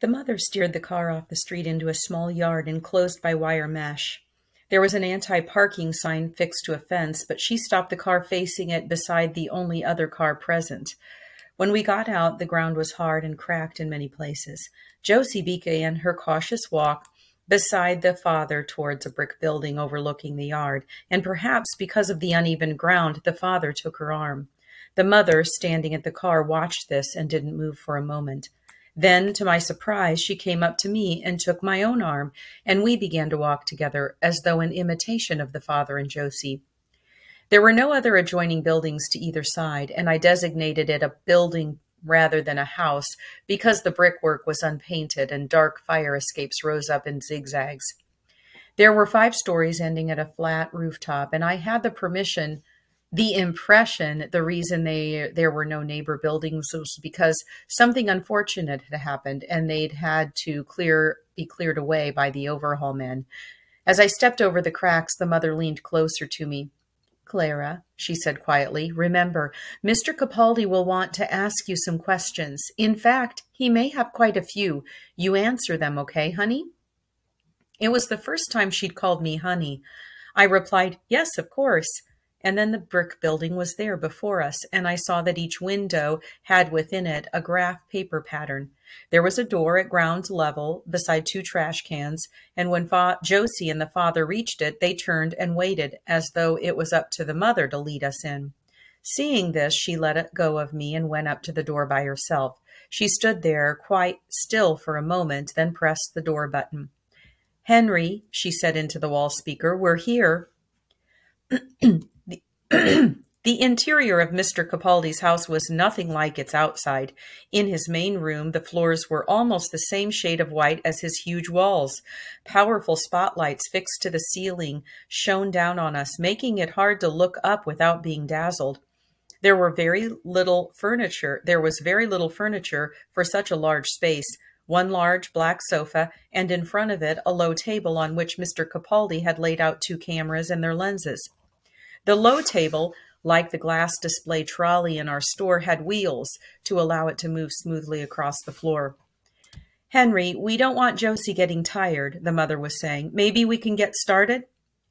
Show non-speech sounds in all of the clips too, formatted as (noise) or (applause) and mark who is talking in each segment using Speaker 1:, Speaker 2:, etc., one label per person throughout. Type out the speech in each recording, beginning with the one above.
Speaker 1: The mother steered the car off the street into a small yard enclosed by wire mesh. There was an anti parking sign fixed to a fence, but she stopped the car facing it beside the only other car present. When we got out, the ground was hard and cracked in many places. Josie began her cautious walk beside the father towards a brick building overlooking the yard, and perhaps because of the uneven ground, the father took her arm. The mother, standing at the car, watched this and didn't move for a moment. Then, to my surprise, she came up to me and took my own arm, and we began to walk together as though in imitation of the father and Josie. There were no other adjoining buildings to either side, and I designated it a building rather than a house because the brickwork was unpainted and dark fire escapes rose up in zigzags. There were five stories ending at a flat rooftop, and I had the permission the impression the reason they there were no neighbor buildings was because something unfortunate had happened and they'd had to clear be cleared away by the overhaul men. As I stepped over the cracks, the mother leaned closer to me. Klara, she said quietly, remember, Mr. Capaldi will want to ask you some questions. In fact, he may have quite a few. You answer them, okay, honey? It was the first time she'd called me honey. I replied, Yes, of course. And then the brick building was there before us, and I saw that each window had within it a graph paper pattern. There was a door at ground level beside two trash cans, and when Fa- Josie and the father reached it, they turned and waited as though it was up to the mother to lead us in. Seeing this, she let it go of me and went up to the door by herself. She stood there quite still for a moment, then pressed the door button. Henry, she said into the wall speaker, we're here. (clears throat) (clears throat) the interior of Mr. Capaldi's house was nothing like its outside. In his main room, the floors were almost the same shade of white as his huge walls. Powerful spotlights fixed to the ceiling shone down on us, making it hard to look up without being dazzled. There were very little furniture. There was very little furniture for such a large space. One large black sofa, and in front of it a low table on which Mr. Capaldi had laid out two cameras and their lenses. The low table, like the glass display trolley in our store, had wheels to allow it to move smoothly across the floor. Henry, we don't want Josie getting tired, the mother was saying. Maybe we can get started?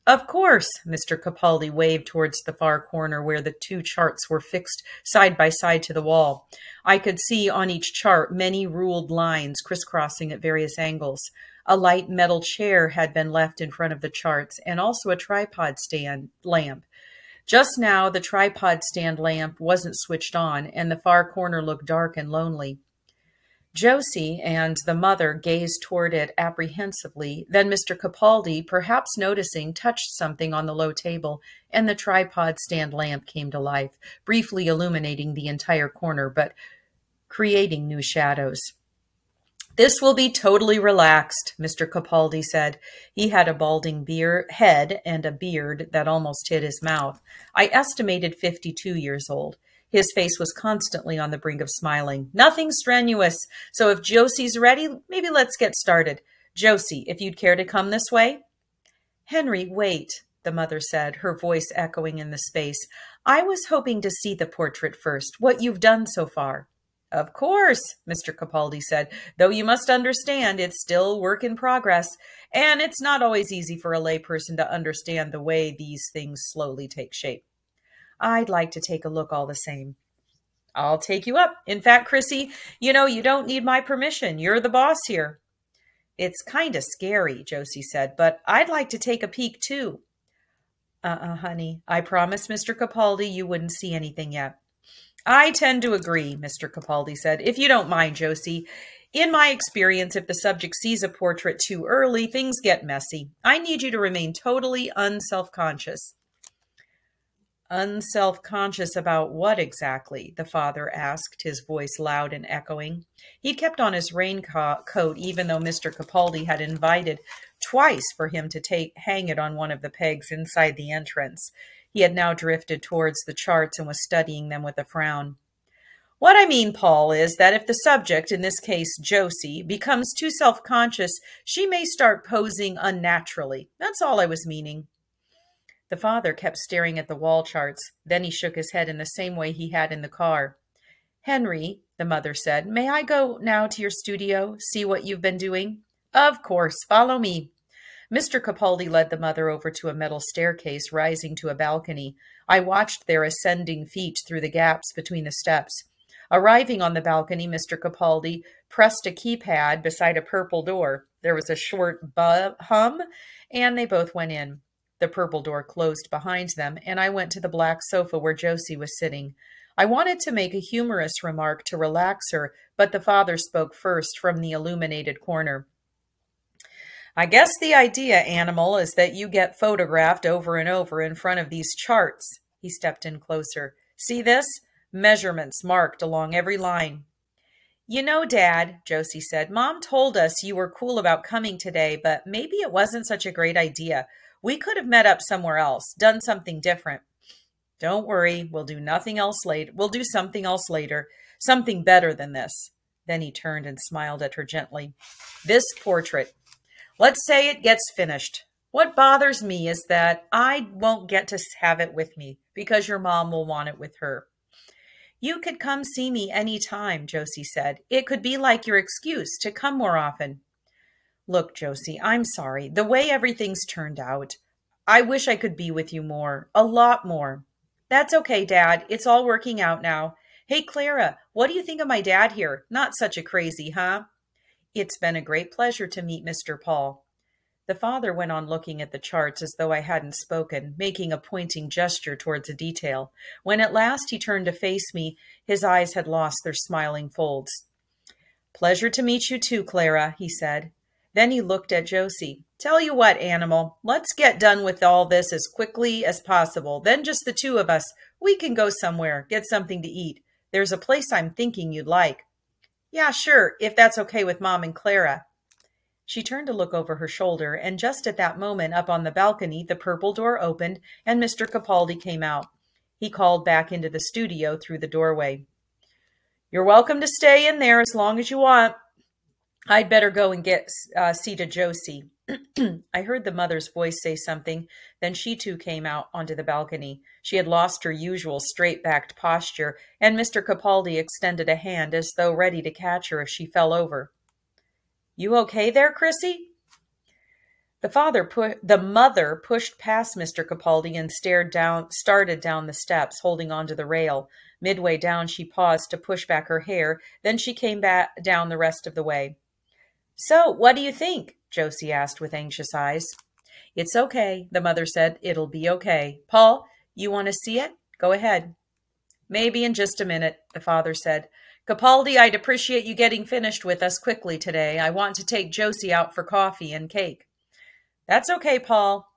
Speaker 1: Of course, Mr. Capaldi waved towards the far corner where the two charts were fixed side by side to the wall. I could see on each chart many ruled lines crisscrossing at various angles. A light metal chair had been left in front of the charts and also a tripod stand lamp. Just now, the tripod stand lamp wasn't switched on, and the far corner looked dark and lonely. Josie and the mother gazed toward it apprehensively. Then Mr. Capaldi, perhaps noticing, touched something on the low table, and the tripod stand lamp came to life, briefly illuminating the entire corner, but creating new shadows. This will be totally relaxed, Mr. Capaldi said. He had a balding beard, head and a beard that almost hid his mouth. I estimated 52 years old. His face was constantly on the brink of smiling. Nothing strenuous. So if Josie's ready, maybe let's get started. Josie, if you'd care to come this way? Henry, wait, the mother said, her voice echoing in the space. I was hoping to see the portrait first, what you've done so far. Of course, Mr. Capaldi said, though you must understand it's still work in progress, and it's not always easy for a layperson to understand the way these things slowly take shape. I'd like to take a look all the same. I'll take you up. In fact, Chrissy, you know, you don't need my permission. You're the boss here. It's kind of scary, Josie said, but I'd like to take a peek too. Uh-uh, honey. I promised Mr. Capaldi you wouldn't see anything yet. I tend to agree, Mr. Capaldi said. If you don't mind, Josie, in my experience, if the subject sees a portrait too early, things get messy. I need you to remain totally unself-conscious. Unself-conscious about what exactly? The father asked, his voice loud and echoing. He'd kept on his raincoat coat even though Mr. Capaldi had invited twice for him to take hang it on one of the pegs inside the entrance. He had now drifted towards the charts and was studying them with a frown. What I mean, Paul, is that if the subject, in this case Josie, becomes too self-conscious, she may start posing unnaturally. That's all I was meaning. The father kept staring at the wall charts. Then he shook his head in the same way he had in the car. Henry, the mother said. May I go now to your studio, see what you've been doing? Of course. Follow me. Mr. Capaldi led the mother over to a metal staircase rising to a balcony. I watched their ascending feet through the gaps between the steps. Arriving on the balcony, Mr. Capaldi pressed a keypad beside a purple door. There was a short hum, and they both went in. The purple door closed behind them, and I went to the black sofa where Josie was sitting. I wanted to make a humorous remark to relax her, but the father spoke first from the illuminated corner. I guess the idea, animal, is that you get photographed over and over in front of these charts. He stepped in closer. See this? Measurements marked along every line. You know, Dad, Josie said, Mom told us you were cool about coming today, but maybe it wasn't such a great idea. We could have met up somewhere else, done something different. Don't worry, we'll do nothing else later. We'll do something else later, something better than this. Then he turned and smiled at her gently. This portrait. Let's say it gets finished. What bothers me is that I won't get to have it with me because your mom will want it with her. You could come see me any time, Josie said. It could be like your excuse to come more often. Look, Josie, I'm sorry. The way everything's turned out, I wish I could be with you more, a lot more. That's okay, Dad. It's all working out now. Hey, Klara, what do you think of my dad here? Not such a crazy, huh? It's been a great pleasure to meet Mr. Paul. The father went on looking at the charts as though I hadn't spoken, making a pointing gesture towards a detail. When at last he turned to face me, his eyes had lost their smiling folds. Pleasure to meet you too, Klara, he said. Then he looked at Josie. Tell you what, animal, let's get done with all this as quickly as possible. Then just the two of us. We can go somewhere, get something to eat. There's a place I'm thinking you'd like. Yeah, sure, if that's okay with Mom and Klara. She turned to look over her shoulder, and just at that moment, up on the balcony, the purple door opened and Mr. Capaldi came out. He called back into the studio through the doorway. You're welcome to stay in there as long as you want. I'd better go and get uh, see to Josie. (clears throat) I heard the mother's voice say something. Then she too came out onto the balcony. She had lost her usual straight backed posture, and Mr. Capaldi extended a hand as though ready to catch her if she fell over. You okay there, Chrissy? The father put the mother pushed past Mr. Capaldi and stared down started down the steps, holding onto the rail. Midway down she paused to push back her hair, then she came back down the rest of the way. So, what do you think? Josie asked with anxious eyes. It's okay, the mother said. It'll be okay. Paul, you want to see it? Go ahead. Maybe in just a minute, the father said. Capaldi, I'd appreciate you getting finished with us quickly today. I want to take Josie out for coffee and cake. That's okay, Paul.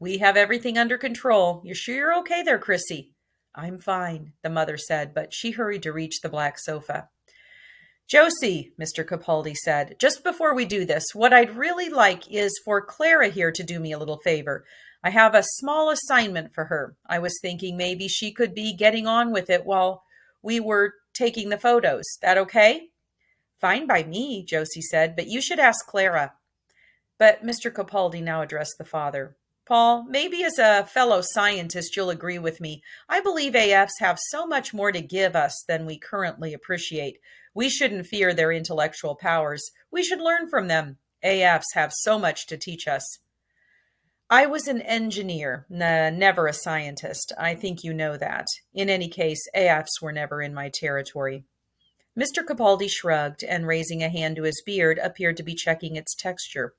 Speaker 1: We have everything under control. You're sure you're okay there, Chrissy? I'm fine, the mother said, but she hurried to reach the black sofa. Josie, Mr. Capaldi said, just before we do this, what I'd really like is for Klara here to do me a little favor. I have a small assignment for her. I was thinking maybe she could be getting on with it while we were taking the photos. That okay? Fine by me, Josie said, but you should ask Klara. But Mr. Capaldi now addressed the father. Paul, maybe as a fellow scientist, you'll agree with me. I believe AFs have so much more to give us than we currently appreciate. We shouldn't fear their intellectual powers. We should learn from them. AFs have so much to teach us. I was an engineer, never a scientist. I think you know that. In any case, AFs were never in my territory. Mr. Capaldi shrugged and, raising a hand to his beard, appeared to be checking its texture.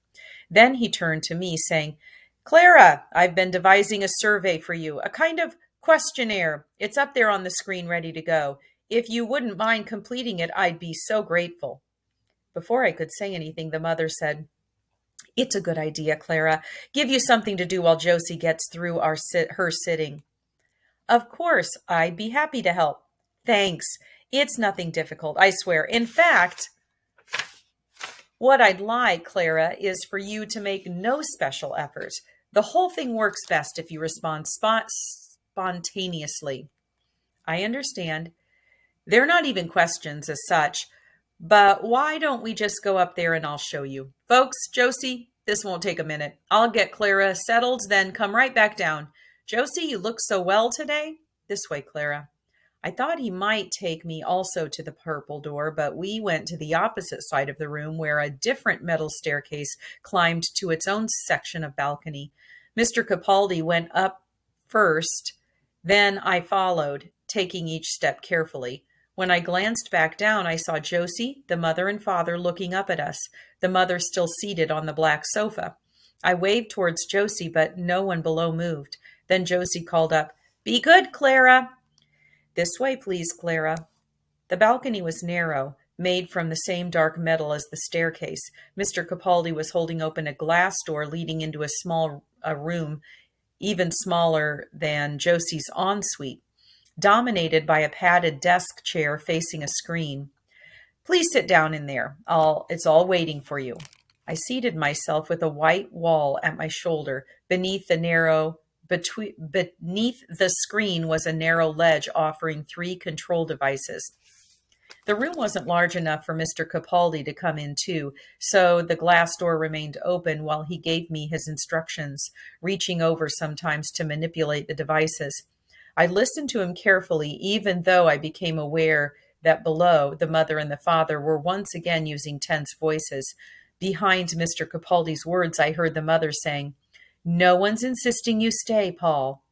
Speaker 1: Then he turned to me, saying, Klara, I've been devising a survey for you, a kind of questionnaire. It's up there on the screen ready to go. If you wouldn't mind completing it, I'd be so grateful. Before I could say anything, the mother said, It's a good idea, Klara. Give you something to do while Josie gets through our sit her sitting. Of course, I'd be happy to help. Thanks. It's nothing difficult, I swear. In fact, what I'd like, Klara, is for you to make no special effort. The whole thing works best if you respond spont spontaneously. I understand. They're not even questions as such, but why don't we just go up there and I'll show you. Folks, Josie, this won't take a minute. I'll get Klara settled, then come right back down. Josie, you look so well today. This way, Klara. I thought he might take me also to the purple door, but we went to the opposite side of the room where a different metal staircase climbed to its own section of balcony. Mr. Capaldi went up first, then I followed, taking each step carefully. When I glanced back down, I saw Josie, the mother and father, looking up at us, the mother still seated on the black sofa. I waved towards Josie, but no one below moved. Then Josie called up, Be good, Klara. This way, please, Klara. The balcony was narrow, made from the same dark metal as the staircase. Mr. Capaldi was holding open a glass door leading into a small a room, even smaller than Josie's ensuite, dominated by a padded desk chair facing a screen. Please sit down in there. I'll, it's all waiting for you. I seated myself with a white wall at my shoulder beneath the narrow between, beneath the screen was a narrow ledge offering three control devices. The room wasn't large enough for Mr. Capaldi to come in too, so the glass door remained open while he gave me his instructions, reaching over sometimes to manipulate the devices. I listened to him carefully, even though I became aware that below, the mother and the father were once again using tense voices. Behind Mr. Capaldi's words, I heard the mother saying, no one's insisting you stay, Paul.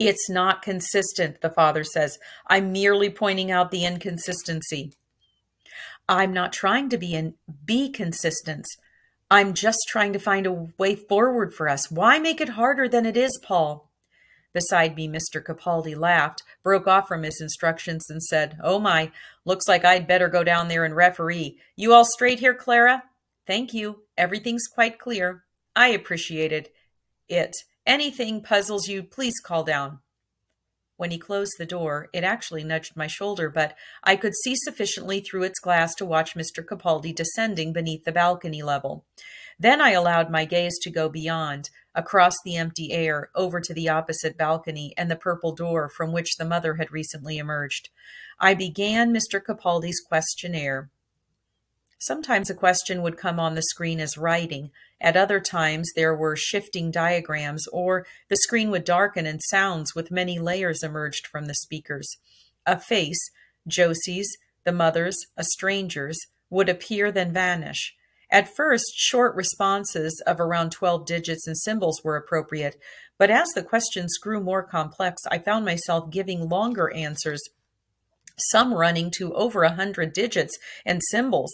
Speaker 1: It's not consistent, the father says. I'm merely pointing out the inconsistency. I'm not trying to be in be consistent. I'm just trying to find a way forward for us. Why make it harder than it is, Paul? Beside me, Mr. Capaldi laughed, broke off from his instructions, and said, Oh my, looks like I'd better go down there and referee. You all straight here, Klara? Thank you. Everything's quite clear. I appreciated it. Anything puzzles you, please call down. When he closed the door, it actually nudged my shoulder, but I could see sufficiently through its glass to watch Mr. Capaldi descending beneath the balcony level. Then I allowed my gaze to go beyond, across the empty air, over to the opposite balcony and the purple door from which the mother had recently emerged. I began Mr. Capaldi's questionnaire. Sometimes a question would come on the screen as writing. At other times, there were shifting diagrams, or the screen would darken and sounds with many layers emerged from the speakers. A face, Josie's, the mother's, a stranger's, would appear then vanish. At first, short responses of around 12 digits and symbols were appropriate, but as the questions grew more complex, I found myself giving longer answers, some running to over a hundred digits and symbols.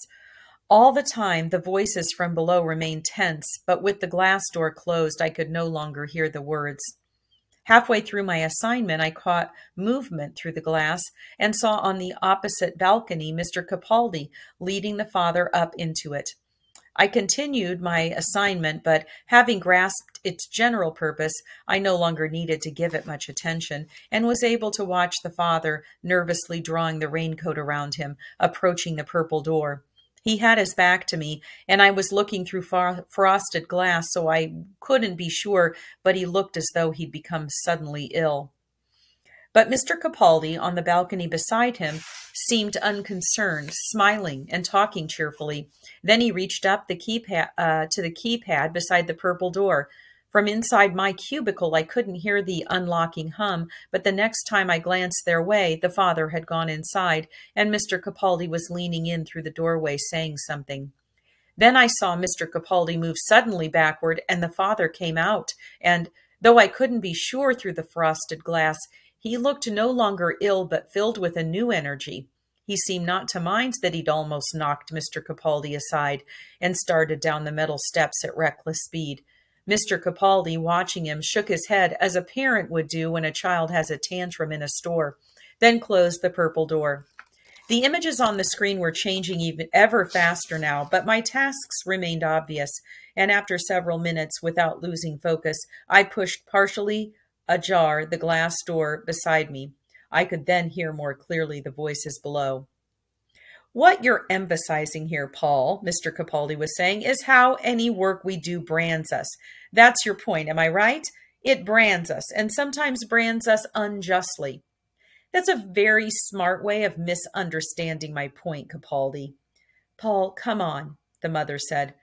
Speaker 1: All the time, the voices from below remained tense, but with the glass door closed, I could no longer hear the words. Halfway through my assignment, I caught movement through the glass and saw on the opposite balcony Mr. Capaldi leading the father up into it. I continued my assignment, but having grasped its general purpose, I no longer needed to give it much attention and was able to watch the father nervously drawing the raincoat around him, approaching the purple door. He had his back to me, and I was looking through frosted glass, so I couldn't be sure, but he looked as though he'd become suddenly ill. But Mr. Capaldi, on the balcony beside him, seemed unconcerned, smiling and talking cheerfully. Then he reached up the keypad uh, to the keypad beside the purple door, from inside my cubicle, I couldn't hear the unlocking hum, but the next time I glanced their way, the father had gone inside, and Mr. Capaldi was leaning in through the doorway saying something. Then I saw Mr. Capaldi move suddenly backward, and the father came out, and, though I couldn't be sure through the frosted glass, he looked no longer ill but filled with a new energy. He seemed not to mind that he'd almost knocked Mr. Capaldi aside and started down the metal steps at reckless speed. Mr. Capaldi, watching him, shook his head as a parent would do when a child has a tantrum in a store, then closed the purple door. The images on the screen were changing even ever faster now, but my tasks remained obvious, and after several minutes, without losing focus, I pushed partially ajar the glass door beside me. I could then hear more clearly the voices below. What you're emphasizing here, Paul, Mr. Capaldi was saying, is how any work we do brands us. That's your point, am I right? It brands us, and sometimes brands us unjustly. That's a very smart way of misunderstanding my point, Capaldi. Paul, come on, the mother said.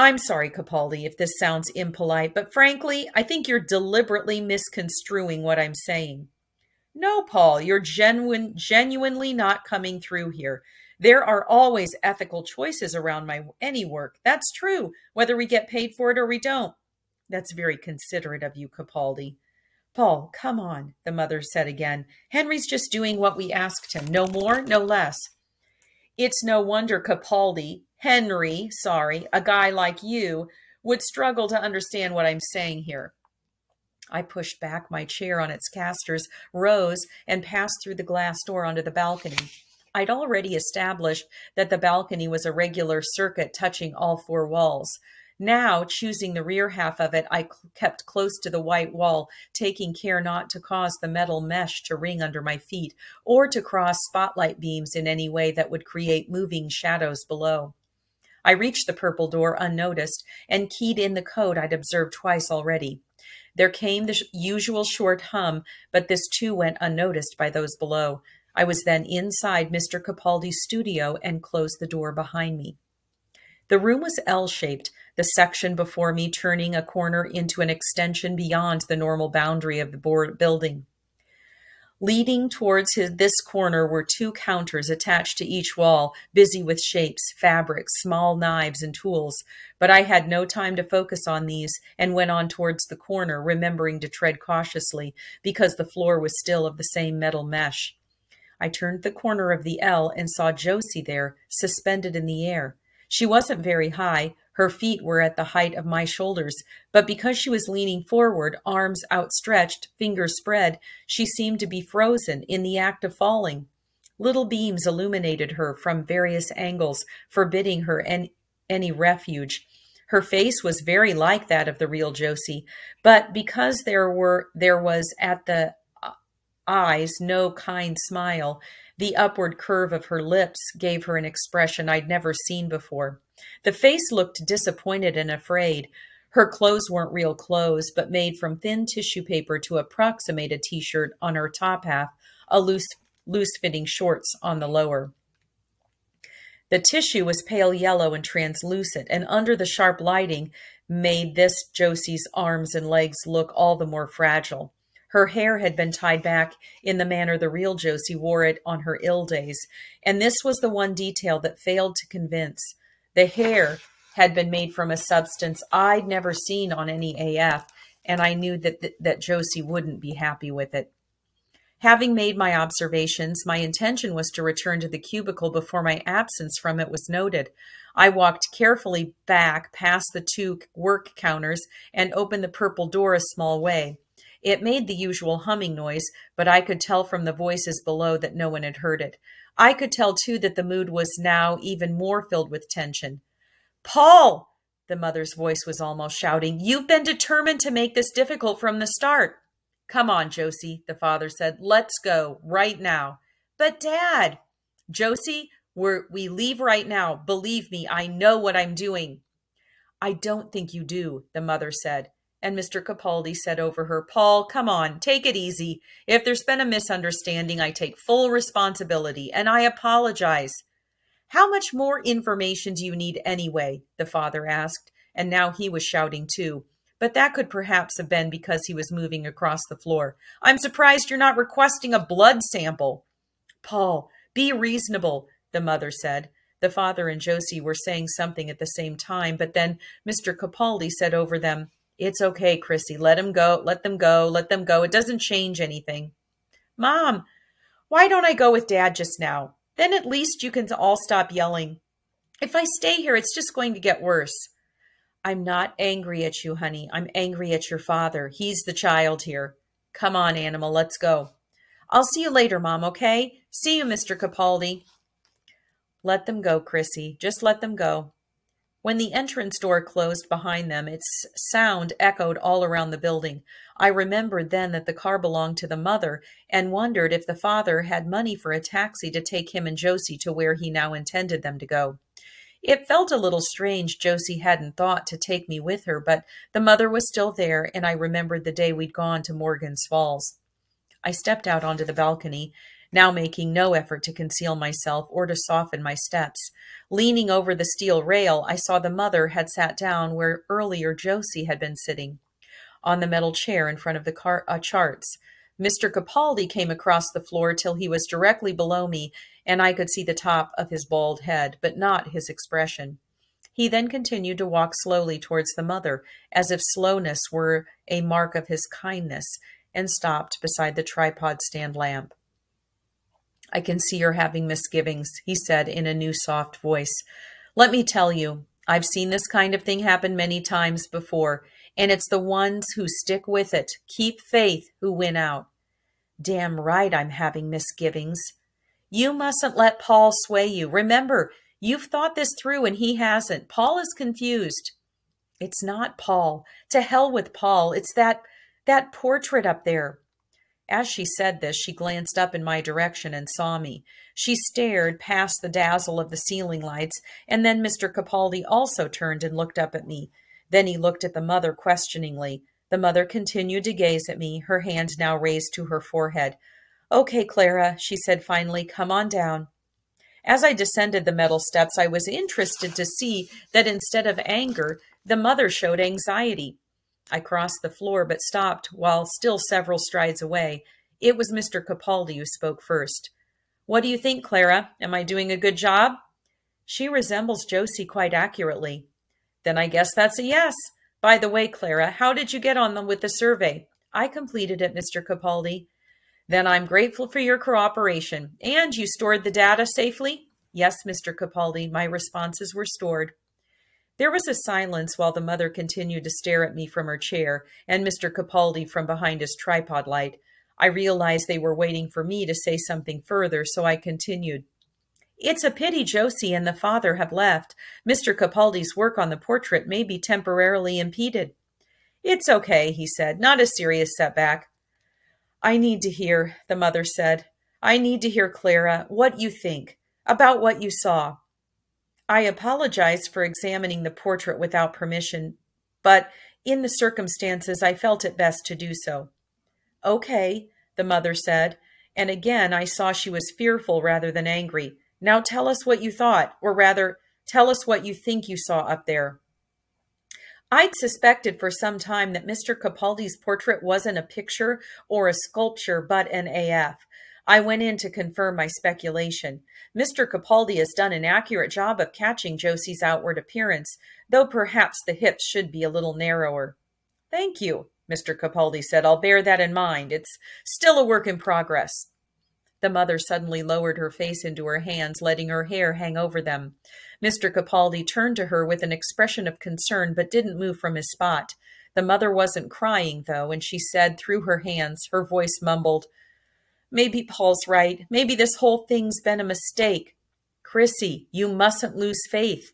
Speaker 1: I'm sorry, Capaldi, if this sounds impolite, but frankly, I think you're deliberately misconstruing what I'm saying. No, Paul, you're genuine, genuinely not coming through here. There are always ethical choices around my any work. That's true, whether we get paid for it or we don't. That's very considerate of you, Capaldi. Paul, come on, the mother said again. Henry's just doing what we asked him. No more, no less. It's no wonder Capaldi, Henry, sorry, a guy like you, would struggle to understand what I'm saying here. I pushed back my chair on its casters, rose, and passed through the glass door onto the balcony. I'd already established that the balcony was a regular circuit touching all four walls. Now, choosing the rear half of it, I kept close to the white wall, taking care not to cause the metal mesh to ring under my feet or to cross spotlight beams in any way that would create moving shadows below. I reached the purple door unnoticed and keyed in the code I'd observed twice already. There came the usual short hum, but this too went unnoticed by those below. I was then inside Mr. Capaldi's studio and closed the door behind me. The room was L shaped, the section before me turning a corner into an extension beyond the normal boundary of the board building. Leading towards his, this corner were two counters attached to each wall, busy with shapes, fabrics, small knives, and tools. But I had no time to focus on these and went on towards the corner, remembering to tread cautiously because the floor was still of the same metal mesh. I turned the corner of the L and saw Josie there, suspended in the air. She wasn't very high. Her feet were at the height of my shoulders, but because she was leaning forward, arms outstretched, fingers spread, she seemed to be frozen in the act of falling. Little beams illuminated her from various angles, forbidding her any, any refuge. Her face was very like that of the real Josie, but because there were there was at the uh, eyes no kind smile, the upward curve of her lips gave her an expression I'd never seen before. The face looked disappointed and afraid. Her clothes weren't real clothes, but made from thin tissue paper to approximate a t-shirt on her top half, a loose, loose-fitting shorts on the lower. The tissue was pale yellow and translucent, and under the sharp lighting made this Josie's arms and legs look all the more fragile. Her hair had been tied back in the manner the real Josie wore it on her ill days, and this was the one detail that failed to convince. The hair had been made from a substance I'd never seen on any AF, and I knew that, th that Josie wouldn't be happy with it. Having made my observations, my intention was to return to the cubicle before my absence from it was noted. I walked carefully back past the two work counters and opened the purple door a small way. It made the usual humming noise, but I could tell from the voices below that no one had heard it. I could tell, too, that the mood was now even more filled with tension. Paul, the mother's voice was almost shouting, you've been determined to make this difficult from the start. Come on, Josie, the father said. Let's go right now. But, Dad, Josie, we're, we leave right now. Believe me, I know what I'm doing. I don't think you do, the mother said. And Mr. Capaldi said over her, Paul, come on, take it easy. If there's been a misunderstanding, I take full responsibility and I apologize. How much more information do you need anyway? The father asked, and now he was shouting too. But that could perhaps have been because he was moving across the floor. I'm surprised you're not requesting a blood sample. Paul, be reasonable, the mother said. The father and Josie were saying something at the same time, but then Mr. Capaldi said over them, it's okay, Chrissy. Let him go. Let them go. Let them go. It doesn't change anything. Mom, why don't I go with Dad just now? Then at least you can all stop yelling. If I stay here, it's just going to get worse. I'm not angry at you, honey. I'm angry at your father. He's the child here. Come on, animal. Let's go. I'll see you later, Mom, okay? See you, Mr. Capaldi. Let them go, Chrissy. Just let them go. When the entrance door closed behind them, its sound echoed all around the building. I remembered then that the car belonged to the mother and wondered if the father had money for a taxi to take him and Josie to where he now intended them to go. It felt a little strange Josie hadn't thought to take me with her, but the mother was still there, and I remembered the day we'd gone to Morgan's Falls. I stepped out onto the balcony now making no effort to conceal myself or to soften my steps. Leaning over the steel rail, I saw the mother had sat down where earlier Josie had been sitting, on the metal chair in front of the car uh, charts. Mr. Capaldi came across the floor till he was directly below me, and I could see the top of his bald head, but not his expression. He then continued to walk slowly towards the mother, as if slowness were a mark of his kindness, and stopped beside the tripod stand lamp. I can see you're having misgivings, he said in a new soft voice. Let me tell you, I've seen this kind of thing happen many times before, and it's the ones who stick with it, keep faith, who win out. Damn right I'm having misgivings. You mustn't let Paul sway you. Remember, you've thought this through and he hasn't. Paul is confused. It's not Paul. To hell with Paul. It's that that portrait up there. As she said this, she glanced up in my direction and saw me. She stared past the dazzle of the ceiling lights, and then Mr. Capaldi also turned and looked up at me. Then he looked at the mother questioningly. The mother continued to gaze at me, her hand now raised to her forehead. Okay, Klara, she said finally, come on down. As I descended the metal steps, I was interested to see that instead of anger, the mother showed anxiety. I crossed the floor but stopped while still several strides away. It was Mr. Capaldi who spoke first. What do you think, Klara? Am I doing a good job? She resembles Josie quite accurately. Then I guess that's a yes. By the way, Klara, how did you get on them with the survey? I completed it, Mr. Capaldi. Then I'm grateful for your cooperation. And you stored the data safely? Yes, Mr. Capaldi, my responses were stored. There was a silence while the mother continued to stare at me from her chair and Mr. Capaldi from behind his tripod light. I realized they were waiting for me to say something further, so I continued. It's a pity Josie and the father have left. Mr. Capaldi's work on the portrait may be temporarily impeded. It's okay, he said. Not a serious setback. I need to hear, the mother said. I need to hear, Klara, what you think about what you saw. I apologize for examining the portrait without permission, but in the circumstances, I felt it best to do so. Okay, the mother said, and again I saw she was fearful rather than angry. Now tell us what you thought, or rather, tell us what you think you saw up there. I'd suspected for some time that Mr. Capaldi's portrait wasn't a picture or a sculpture, but an AF. I went in to confirm my speculation. Mr. Capaldi has done an accurate job of catching Josie's outward appearance, though perhaps the hips should be a little narrower. Thank you, Mr. Capaldi said. I'll bear that in mind. It's still a work in progress. The mother suddenly lowered her face into her hands, letting her hair hang over them. Mr. Capaldi turned to her with an expression of concern, but didn't move from his spot. The mother wasn't crying, though, and she said through her hands, her voice mumbled, Maybe Paul's right. Maybe this whole thing's been a mistake. Chrissy, you mustn't lose faith.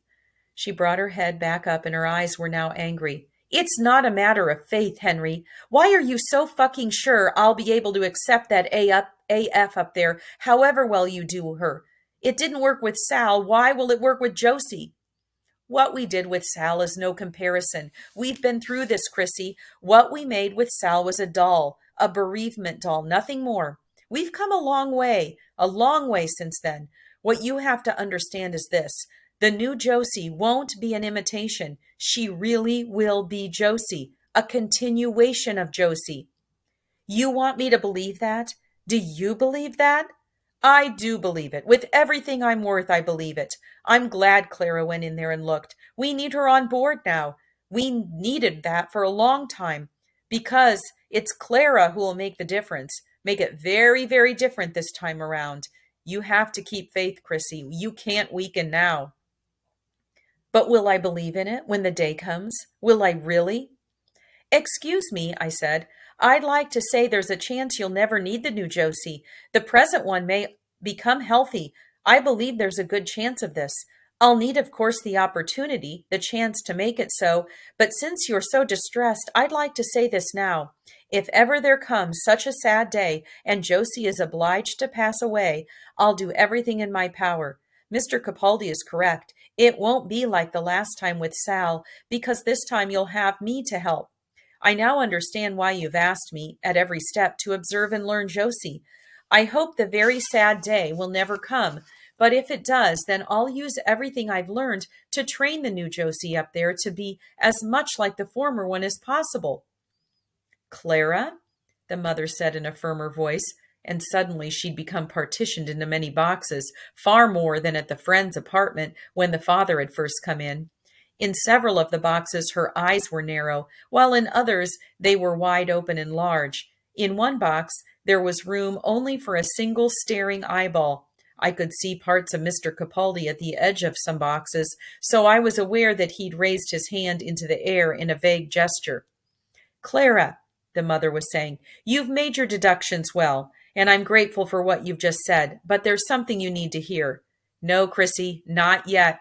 Speaker 1: She brought her head back up and her eyes were now angry. It's not a matter of faith, Henry. Why are you so fucking sure I'll be able to accept that A up, AF up there, however well you do her? It didn't work with Sal. Why will it work with Josie? What we did with Sal is no comparison. We've been through this, Chrissy. What we made with Sal was a doll, a bereavement doll, nothing more. We've come a long way, a long way since then. What you have to understand is this the new Josie won't be an imitation. She really will be Josie, a continuation of Josie. You want me to believe that? Do you believe that? I do believe it. With everything I'm worth, I believe it. I'm glad Klara went in there and looked. We need her on board now. We needed that for a long time because it's Klara who will make the difference make it very, very different this time around. You have to keep faith, Chrissy. You can't weaken now. But will I believe in it when the day comes? Will I really? Excuse me, I said. I'd like to say there's a chance you'll never need the new Josie. The present one may become healthy. I believe there's a good chance of this. I'll need, of course, the opportunity, the chance to make it so, but since you're so distressed, I'd like to say this now. If ever there comes such a sad day and Josie is obliged to pass away, I'll do everything in my power. Mr. Capaldi is correct. It won't be like the last time with Sal, because this time you'll have me to help. I now understand why you've asked me, at every step, to observe and learn Josie. I hope the very sad day will never come, but if it does, then I'll use everything I've learned to train the new Josie up there to be as much like the former one as possible. Klara? the mother said in a firmer voice, and suddenly she'd become partitioned into many boxes, far more than at the friend's apartment when the father had first come in. In several of the boxes, her eyes were narrow, while in others they were wide open and large. In one box, there was room only for a single staring eyeball. I could see parts of Mr. Capaldi at the edge of some boxes, so I was aware that he'd raised his hand into the air in a vague gesture. Klara, the mother was saying, you've made your deductions well, and I'm grateful for what you've just said, but there's something you need to hear. No, Chrissy, not yet.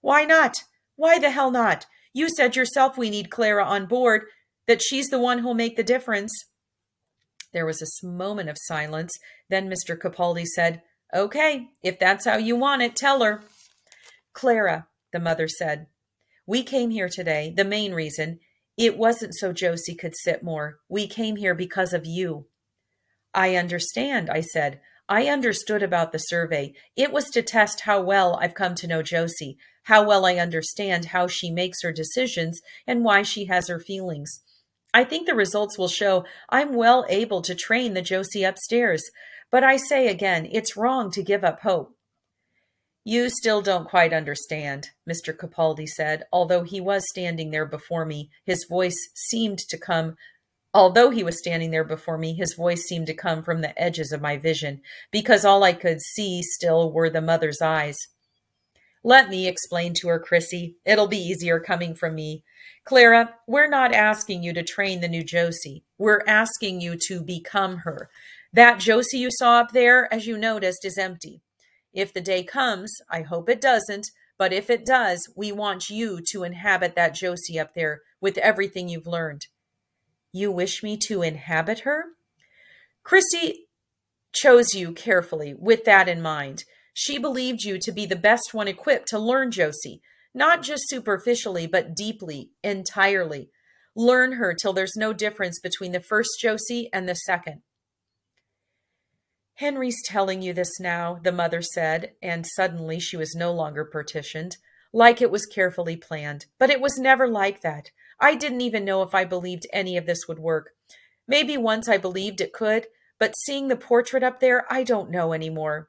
Speaker 1: Why not? Why the hell not? You said yourself we need Klara on board, that she's the one who'll make the difference. There was a moment of silence. Then Mr. Capaldi said, Okay, if that's how you want it, tell her. Klara, the mother said, we came here today, the main reason. It wasn't so Josie could sit more. We came here because of you. I understand, I said. I understood about the survey. It was to test how well I've come to know Josie, how well I understand how she makes her decisions and why she has her feelings. I think the results will show I'm well able to train the Josie upstairs. But I say again, it's wrong to give up hope. You still don't quite understand, Mr. Capaldi said, although he was standing there before me. His voice seemed to come, although he was standing there before me, his voice seemed to come from the edges of my vision, because all I could see still were the mother's eyes. Let me explain to her, Chrissy. It'll be easier coming from me. Klara, we're not asking you to train the new Josie. We're asking you to become her. That Josie you saw up there, as you noticed, is empty. If the day comes, I hope it doesn't, but if it does, we want you to inhabit that Josie up there with everything you've learned. You wish me to inhabit her? Chrissy chose you carefully with that in mind. She believed you to be the best one equipped to learn Josie, not just superficially, but deeply, entirely. Learn her till there's no difference between the first Josie and the second. Henry's telling you this now, the mother said, and suddenly she was no longer partitioned, like it was carefully planned. But it was never like that. I didn't even know if I believed any of this would work. Maybe once I believed it could, but seeing the portrait up there, I don't know anymore.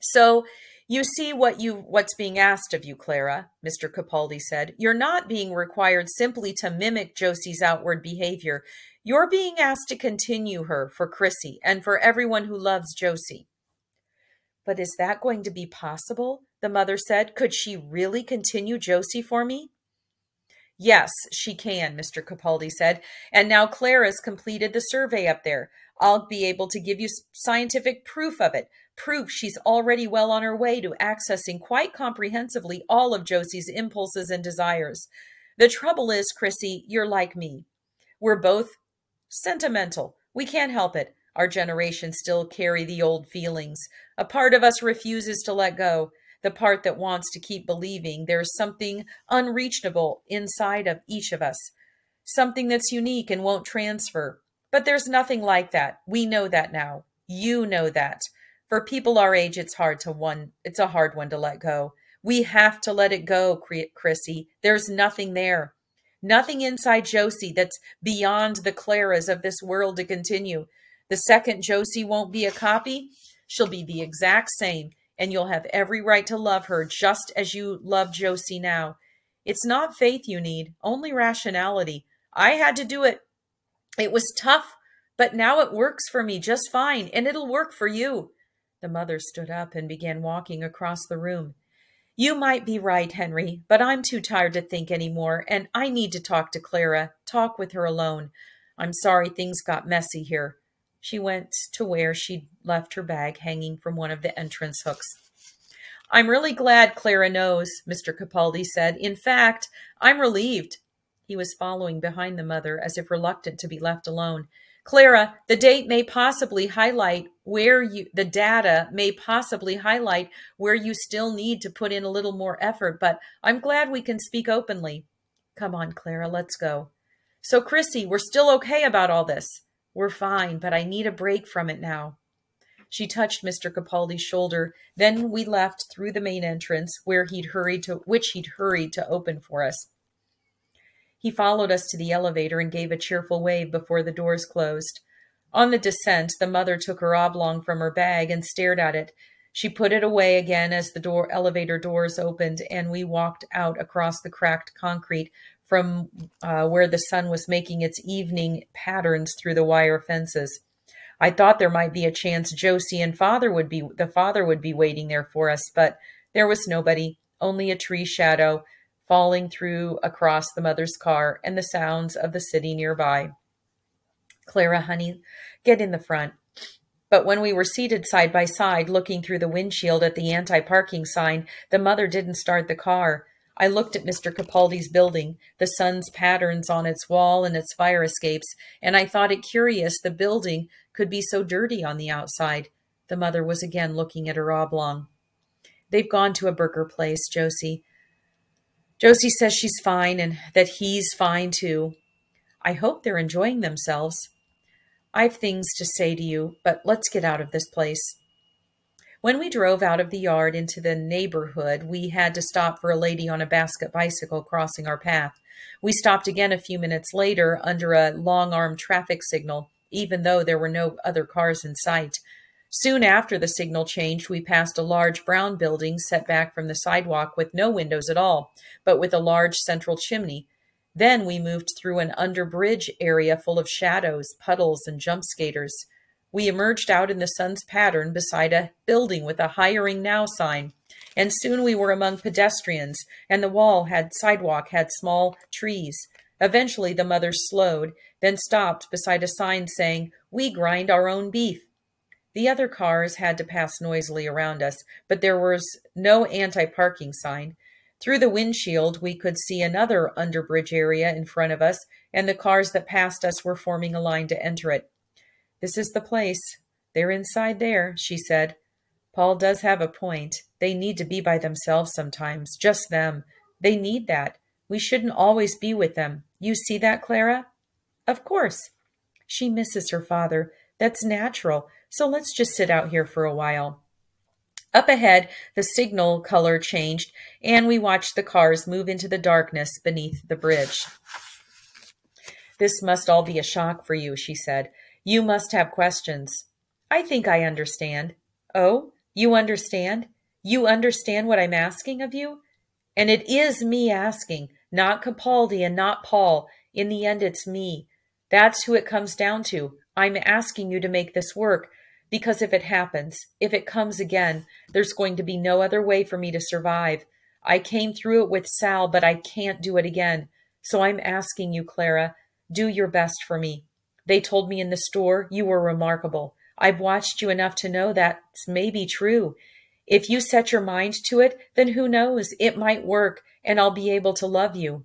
Speaker 1: So you see what you what's being asked of you, Klara, Mr. Capaldi said. You're not being required simply to mimic Josie's outward behavior. You're being asked to continue her for Chrissy and for everyone who loves Josie. But is that going to be possible? The mother said. Could she really continue Josie for me? Yes, she can, Mr. Capaldi said. And now Klara's completed the survey up there. I'll be able to give you scientific proof of it. Proof she's already well on her way to accessing quite comprehensively all of Josie's impulses and desires. The trouble is, Chrissy, you're like me. We're both Sentimental. We can't help it. Our generation still carry the old feelings. A part of us refuses to let go. The part that wants to keep believing there's something unreachable inside of each of us. Something that's unique and won't transfer. But there's nothing like that. We know that now. You know that. For people our age, it's hard to one, it's a hard one to let go. We have to let it go, Chrissy. There's nothing there. Nothing inside Josie that's beyond the Klaras of this world to continue. The second Josie won't be a copy, she'll be the exact same, and you'll have every right to love her just as you love Josie now. It's not faith you need, only rationality. I had to do it. It was tough, but now it works for me just fine, and it'll work for you. The mother stood up and began walking across the room. You might be right, Henry, but I'm too tired to think any more, and I need to talk to Klara, talk with her alone. I'm sorry things got messy here. She went to where she'd left her bag hanging from one of the entrance hooks. I'm really glad Klara knows, Mr. Capaldi said. In fact, I'm relieved. He was following behind the mother as if reluctant to be left alone. Klara, the date may possibly highlight where you, the data may possibly highlight where you still need to put in a little more effort, but I'm glad we can speak openly. Come on, Klara, let's go. So, Chrissy, we're still okay about all this. We're fine, but I need a break from it now. She touched Mr. Capaldi's shoulder. Then we left through the main entrance, where he'd hurried to which he'd hurried to open for us. He followed us to the elevator and gave a cheerful wave before the doors closed. On the descent, the mother took her oblong from her bag and stared at it. She put it away again as the door elevator doors opened, and we walked out across the cracked concrete from uh, where the sun was making its evening patterns through the wire fences. I thought there might be a chance Josie and father would be the father would be waiting there for us, but there was nobody, only a tree shadow falling through across the mother's car and the sounds of the city nearby. Klara, honey, get in the front. But when we were seated side by side, looking through the windshield at the anti-parking sign, the mother didn't start the car. I looked at Mr. Capaldi's building, the sun's patterns on its wall and its fire escapes, and I thought it curious the building could be so dirty on the outside. The mother was again looking at her oblong. They've gone to a burger place, Josie. Josie says she's fine and that he's fine too. I hope they're enjoying themselves. I've things to say to you, but let's get out of this place. When we drove out of the yard into the neighborhood, we had to stop for a lady on a basket bicycle crossing our path. We stopped again a few minutes later under a long arm traffic signal, even though there were no other cars in sight. Soon after the signal changed, we passed a large brown building set back from the sidewalk with no windows at all, but with a large central chimney. Then we moved through an under bridge area full of shadows, puddles, and jump skaters. We emerged out in the sun's pattern beside a building with a hiring now sign, and soon we were among pedestrians, and the wall had sidewalk had small trees. Eventually the mother slowed, then stopped beside a sign saying, We grind our own beef. The other cars had to pass noisily around us, but there was no anti-parking sign. Through the windshield, we could see another underbridge area in front of us, and the cars that passed us were forming a line to enter it. This is the place. They're inside there, she said. Paul does have a point. They need to be by themselves sometimes, just them. They need that. We shouldn't always be with them. You see that, Klara? Of course. She misses her father. That's natural. So let's just sit out here for a while. Up ahead, the signal color changed, and we watched the cars move into the darkness beneath the bridge. This must all be a shock for you, she said. You must have questions. I think I understand. Oh, you understand? You understand what I'm asking of you? And it is me asking, not Capaldi and not Paul. In the end, it's me. That's who it comes down to. I'm asking you to make this work because if it happens, if it comes again, there's going to be no other way for me to survive. I came through it with Sal, but I can't do it again. So I'm asking you, Klara, do your best for me. They told me in the store you were remarkable. I've watched you enough to know that's maybe true. If you set your mind to it, then who knows, it might work and I'll be able to love you.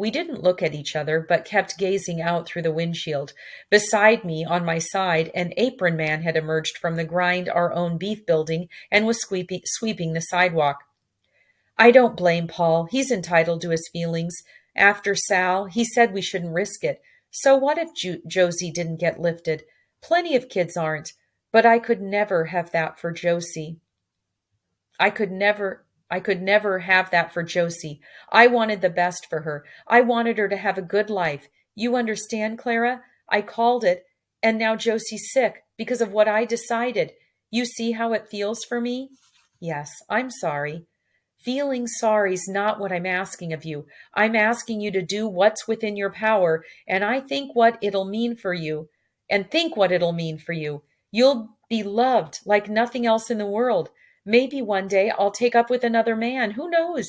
Speaker 1: We didn't look at each other, but kept gazing out through the windshield. Beside me, on my side, an apron man had emerged from the grind our own beef building and was sweeping, sweeping the sidewalk. I don't blame Paul. He's entitled to his feelings. After Sal, he said we shouldn't risk it. So what if jo Josie didn't get lifted? Plenty of kids aren't, but I could never have that for Josie. I could never, I could never have that for Josie. I wanted the best for her. I wanted her to have a good life. You understand, Klara? I called it, and now Josie's sick because of what I decided. You see how it feels for me? Yes, I'm sorry. Feeling sorry's not what I'm asking of you. I'm asking you to do what's within your power, and I think what it'll mean for you, and think what it'll mean for you. You'll be loved like nothing else in the world. Maybe one day I'll take up with another man. Who knows?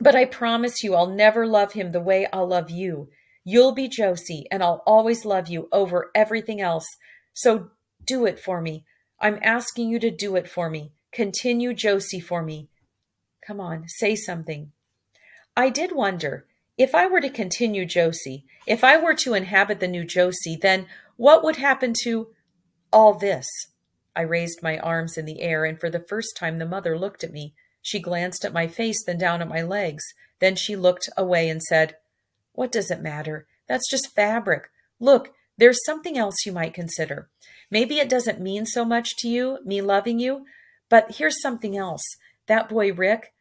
Speaker 1: But I promise you I'll never love him the way I'll love you. You'll be Josie, and I'll always love you over everything else. So do it for me. I'm asking you to do it for me. Continue Josie for me. Come on, say something. I did wonder, if I were to continue Josie, if I were to inhabit the new Josie, then what would happen to all this? I raised my arms in the air, and for the first time the mother looked at me. She glanced at my face, then down at my legs. Then she looked away and said, What does it matter? That's just fabric. Look, there's something else you might consider. Maybe it doesn't mean so much to you, me loving you, but here's something else. That boy, Rick,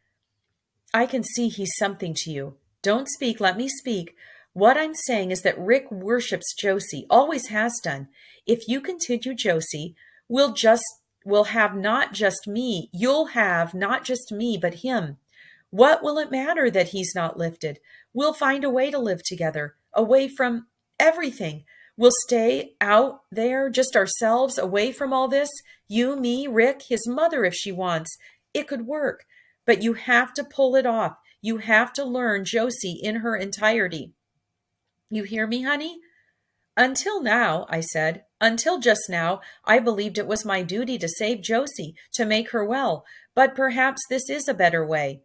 Speaker 1: I can see he's something to you. Don't speak, let me speak. What I'm saying is that Rick worships Josie, always has done. If you continue Josie, we'll just will have not just me, you'll have not just me, but him. What will it matter that he's not lifted? We'll find a way to live together, away from everything. We'll stay out there, just ourselves, away from all this. You, me, Rick, his mother, if she wants. It could work. But you have to pull it off. You have to learn Josie in her entirety. You hear me, honey? Until now, I said, until just now, I believed it was my duty to save Josie, to make her well, but perhaps this is a better way.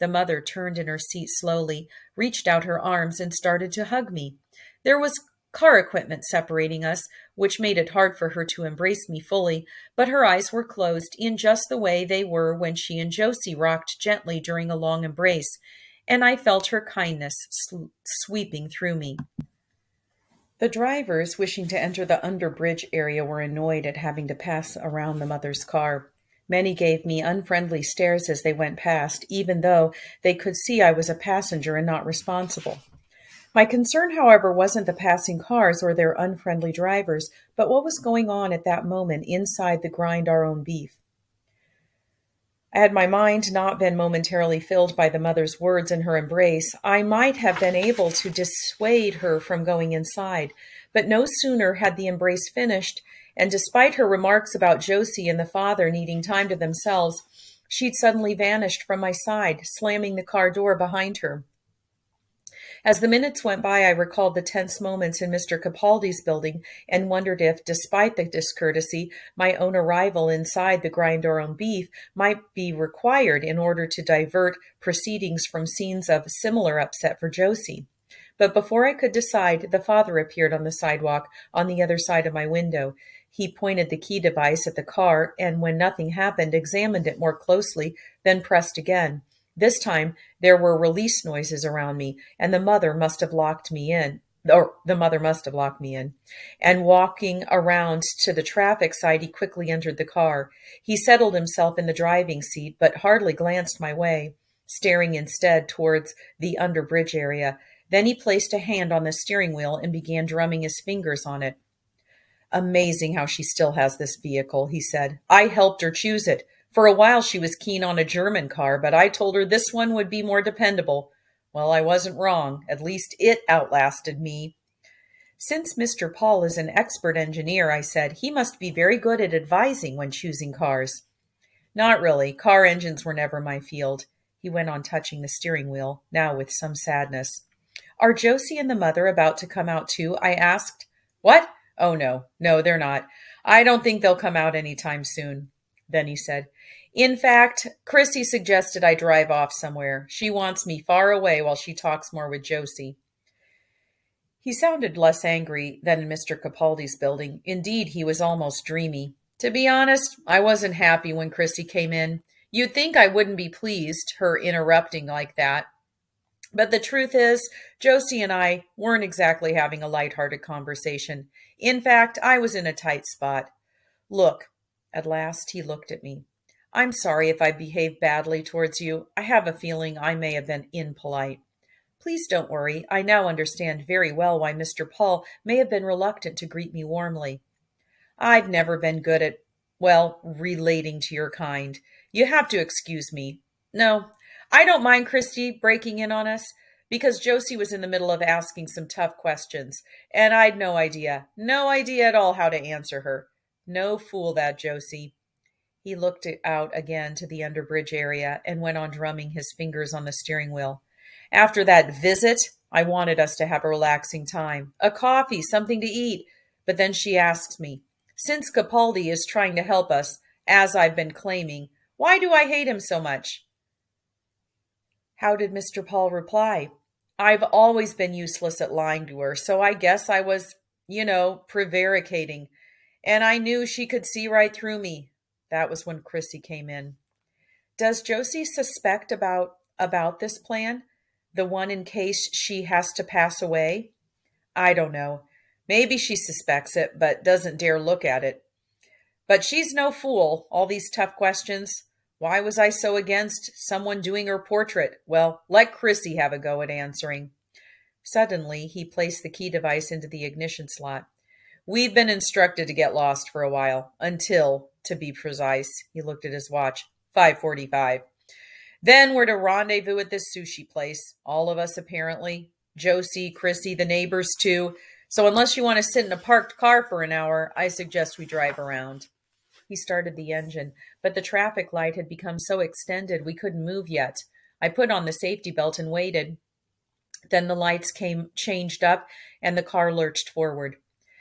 Speaker 1: The mother turned in her seat slowly, reached out her arms, and started to hug me. There was car equipment separating us, which made it hard for her to embrace me fully, but her eyes were closed in just the way they were when she and Josie rocked gently during a long embrace, and I felt her kindness sweeping through me. The drivers wishing to enter the underbridge area were annoyed at having to pass around the mother's car. Many gave me unfriendly stares as they went past, even though they could see I was a passenger and not responsible. My concern, however, wasn't the passing cars or their unfriendly drivers, but what was going on at that moment inside the grind our own beef. Had my mind not been momentarily filled by the mother's words and her embrace, I might have been able to dissuade her from going inside. But no sooner had the embrace finished, and despite her remarks about Josie and the father needing time to themselves, she'd suddenly vanished from my side, slamming the car door behind her. As the minutes went by, I recalled the tense moments in Mr. Capaldi's building and wondered if, despite the discourtesy, my own arrival inside the grind our own beef might be required in order to divert proceedings from scenes of similar upset for Josie. But before I could decide, the father appeared on the sidewalk on the other side of my window. He pointed the key device at the car and, when nothing happened, examined it more closely, then pressed again. This time there were release noises around me, and the mother must have locked me in, or the mother must have locked me in. And walking around to the traffic side, he quickly entered the car. He settled himself in the driving seat, but hardly glanced my way, staring instead towards the under bridge area. Then he placed a hand on the steering wheel and began drumming his fingers on it. Amazing how she still has this vehicle, he said. I helped her choose it. For a while, she was keen on a German car, but I told her this one would be more dependable. Well, I wasn't wrong. At least it outlasted me. Since Mr. Paul is an expert engineer, I said, he must be very good at advising when choosing cars. Not really. Car engines were never my field. He went on touching the steering wheel, now with some sadness. Are Josie and the mother about to come out too? I asked. What? Oh, no. No, they're not. I don't think they'll come out any time soon. Then he said, in fact, Chrissy suggested I drive off somewhere. She wants me far away while she talks more with Josie. He sounded less angry than in Mr. Capaldi's building. Indeed, he was almost dreamy. To be honest, I wasn't happy when Chrissy came in. You'd think I wouldn't be pleased, her interrupting like that. But the truth is, Josie and I weren't exactly having a light-hearted conversation. In fact, I was in a tight spot. Look, at last he looked at me. I'm sorry if I behaved badly towards you. I have a feeling I may have been impolite. Please don't worry. I now understand very well why Mr. Paul may have been reluctant to greet me warmly. I've never been good at, well, relating to your kind. You have to excuse me. No, I don't mind Chrissy breaking in on us because Josie was in the middle of asking some tough questions, and I'd no idea, no idea at all how to answer her. No fool that Josie. He looked out again to the underbridge area and went on drumming his fingers on the steering wheel. After that visit, I wanted us to have a relaxing time, a coffee, something to eat. But then she asks me, since Capaldi is trying to help us, as I've been claiming, why do I hate him so much? How did Mr. Paul reply? I've always been useless at lying to her, so I guess I was, you know, prevaricating. And I knew she could see right through me. That was when Chrissy came in. Does Josie suspect about about this plan? The one in case she has to pass away? I don't know. Maybe she suspects it, but doesn't dare look at it. But she's no fool. All these tough questions. Why was I so against someone doing her portrait? Well, let Chrissy have a go at answering. Suddenly, he placed the key device into the ignition slot. We've been instructed to get lost for a while, until, to be precise, he looked at his watch, 545. Then we're to rendezvous at this sushi place, all of us apparently. Josie, Chrissy, the neighbors too. So unless you want to sit in a parked car for an hour, I suggest we drive around. He started the engine, but the traffic light had become so extended we couldn't move yet. I put on the safety belt and waited. Then the lights came changed up and the car lurched forward.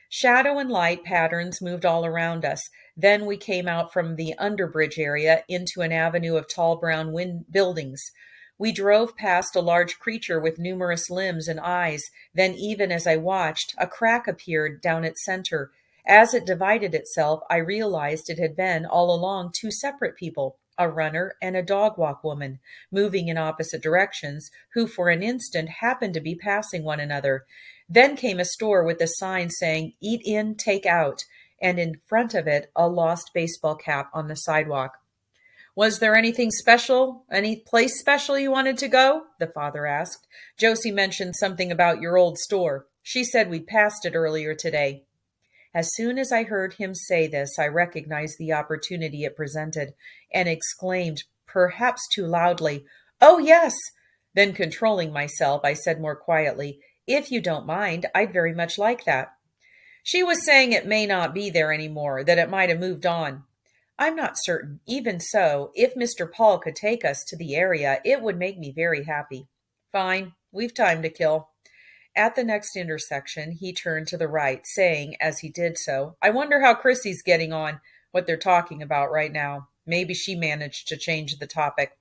Speaker 1: Shadow and light patterns moved all around us. Then we came out from the underbridge area into an avenue of tall brown wind buildings. We drove past a large creature with numerous limbs and eyes. Then, even as I watched, a crack appeared down its center. As it divided itself, I realized it had been all along two separate people, a runner and a dog walk woman, moving in opposite directions, who for an instant happened to be passing one another. Then came a store with a sign saying, Eat in, take out, and in front of it, a lost baseball cap on the sidewalk. Was there anything special, any place special you wanted to go? The father asked. Josie mentioned something about your old store. She said we'd passed it earlier today. As soon as I heard him say this, I recognized the opportunity it presented and exclaimed, perhaps too loudly, Oh, yes! Then, controlling myself, I said more quietly, if you don't mind, I'd very much like that. She was saying it may not be there any more, that it might have moved on. I'm not certain. Even so, if Mr. Paul could take us to the area, it would make me very happy. Fine, we've time to kill. At the next intersection, he turned to the right, saying as he did so, I wonder how Chrissy's getting on, what they're talking about right now. Maybe she managed to change the topic.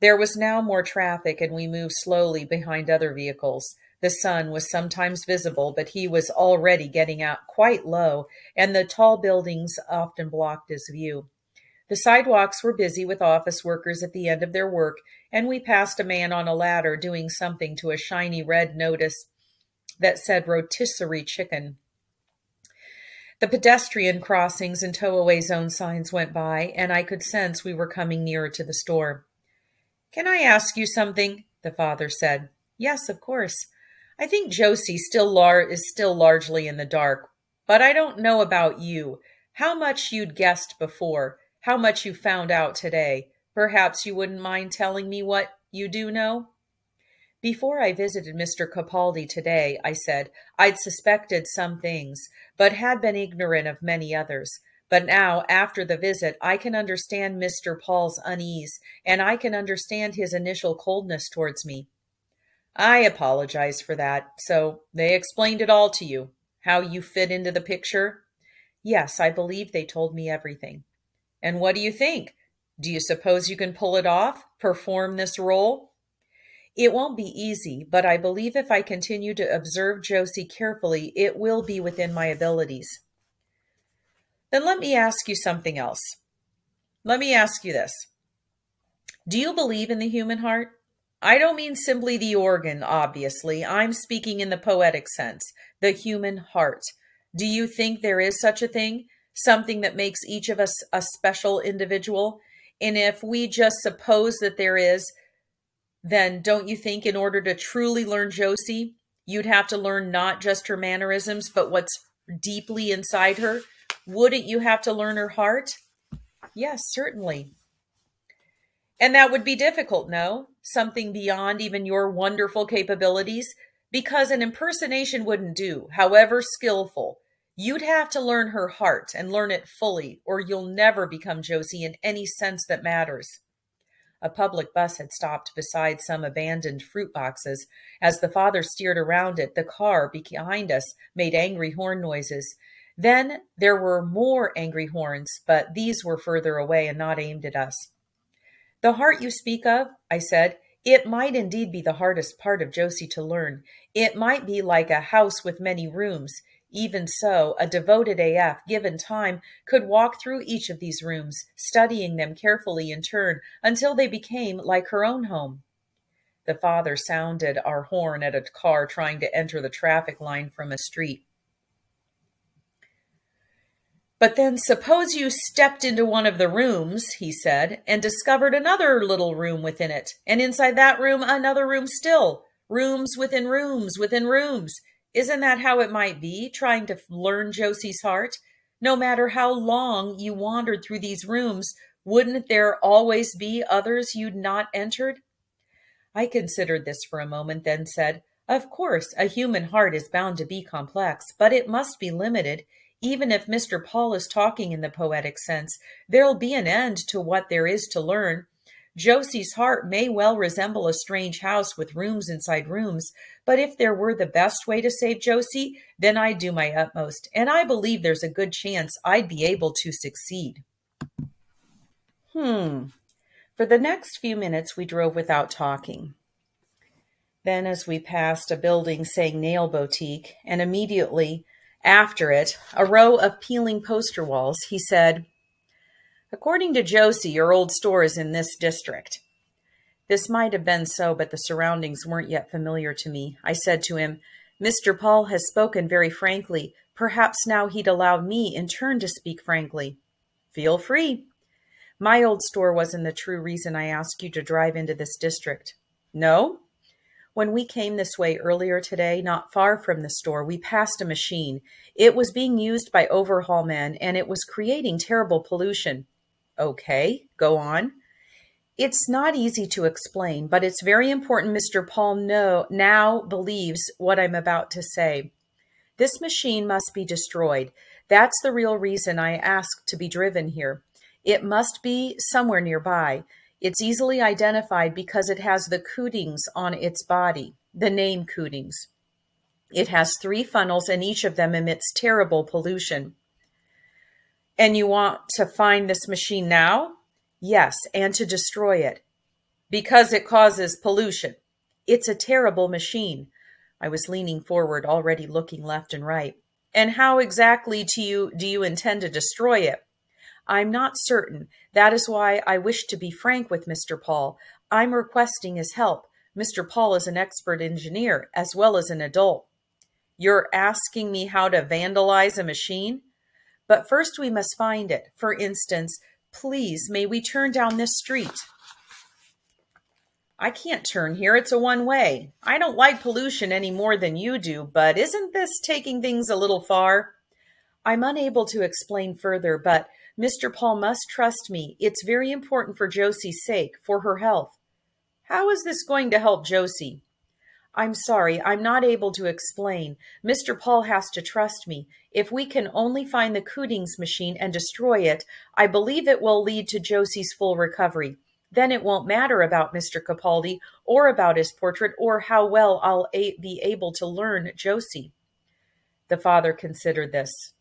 Speaker 1: There was now more traffic, and we moved slowly behind other vehicles. The sun was sometimes visible, but he was already getting out quite low, and the tall buildings often blocked his view. The sidewalks were busy with office workers at the end of their work, and we passed a man on a ladder doing something to a shiny red notice that said rotisserie chicken. The pedestrian crossings and tow-away zone signs went by, and I could sense we were coming nearer to the store. Can I ask you something? The father said. Yes, of course. I think Josie still lar- is still largely in the dark, but I don't know about you. How much you'd guessed before, how much you found out today. Perhaps you wouldn't mind telling me what you do know? Before I visited Mr. Capaldi today, I said, I'd suspected some things, but had been ignorant of many others. But now, after the visit, I can understand Mr. Paul's unease, and I can understand his initial coldness towards me. I apologize for that. So they explained it all to you, how you fit into the picture? Yes, I believe they told me everything. And what do you think? Do you suppose you can pull it off, perform this role? It won't be easy, but I believe if I continue to observe Josie carefully, it will be within my abilities. Then let me ask you something else. Let me ask you this. Do you believe in the human heart? I don't mean simply the organ, obviously. I'm speaking in the poetic sense, the human heart. Do you think there is such a thing? Something that makes each of us a special individual? And if we just suppose that there is, then don't you think in order to truly learn Josie, you'd have to learn not just her mannerisms, but what's deeply inside her? Wouldn't you have to learn her heart? Yes, certainly. And that would be difficult, no? Something beyond even your wonderful capabilities? Because an impersonation wouldn't do, however skillful. You'd have to learn her heart and learn it fully, or you'll never become Josie in any sense that matters. A public bus had stopped beside some abandoned fruit boxes. As the father steered around it, the car behind us made angry horn noises. Then there were more angry horns, but these were further away and not aimed at us. The heart you speak of, I said, it might indeed be the hardest part of Josie to learn. It might be like a house with many rooms. Even so, a devoted AF, given time, could walk through each of these rooms, studying them carefully in turn until they became like her own home. The father sounded our horn at a car trying to enter the traffic line from a street. But then suppose you stepped into one of the rooms, he said, and discovered another little room within it, and inside that room another room still. Rooms within rooms within rooms. Isn't that how it might be, trying to learn Josie's heart? No matter how long you wandered through these rooms, wouldn't there always be others you'd not entered? I considered this for a moment, then said, Of course, a human heart is bound to be complex, but it must be limited. Even if Mr. Paul is talking in the poetic sense, there'll be an end to what there is to learn. Josie's heart may well resemble a strange house with rooms inside rooms, but if there were the best way to save Josie, then I'd do my utmost, and I believe there's a good chance I'd be able to succeed. Hmm. For the next few minutes, we drove without talking. Then, as we passed a building saying Nail Boutique, and immediately after it, a row of peeling poster walls, he said, According to Josie, your old store is in this district. This might have been so, but the surroundings weren't yet familiar to me. I said to him, Mr. Paul has spoken very frankly. Perhaps now he'd allow me in turn to speak frankly. Feel free. My old store wasn't the true reason I asked you to drive into this district. No? When we came this way earlier today, not far from the store, we passed a machine. It was being used by overhaul men and it was creating terrible pollution. Okay, go on. It's not easy to explain, but it's very important Mr. Paul know, now believes what I'm about to say. This machine must be destroyed. That's the real reason I asked to be driven here. It must be somewhere nearby. It's easily identified because it has the coatings on its body, the name coatings. It has three funnels and each of them emits terrible pollution. And you want to find this machine now? Yes, and to destroy it. Because it causes pollution. It's a terrible machine. I was leaning forward, already looking left and right. And how exactly do you, do you intend to destroy it? I'm not certain. That is why I wish to be frank with Mr. Paul. I'm requesting his help. Mr. Paul is an expert engineer as well as an adult. You're asking me how to vandalize a machine? But first we must find it. For instance, please, may we turn down this street? I can't turn here. It's a one way. I don't like pollution any more than you do, but isn't this taking things a little far? I'm unable to explain further, but Mr. Paul must trust me. It's very important for Josie's sake, for her health. How is this going to help Josie? I'm sorry, I'm not able to explain. Mr. Paul has to trust me. If we can only find the Cootings machine and destroy it, I believe it will lead to Josie's full recovery. Then it won't matter about Mr. Capaldi or about his portrait or how well I'll be able to learn Josie. The father considered this.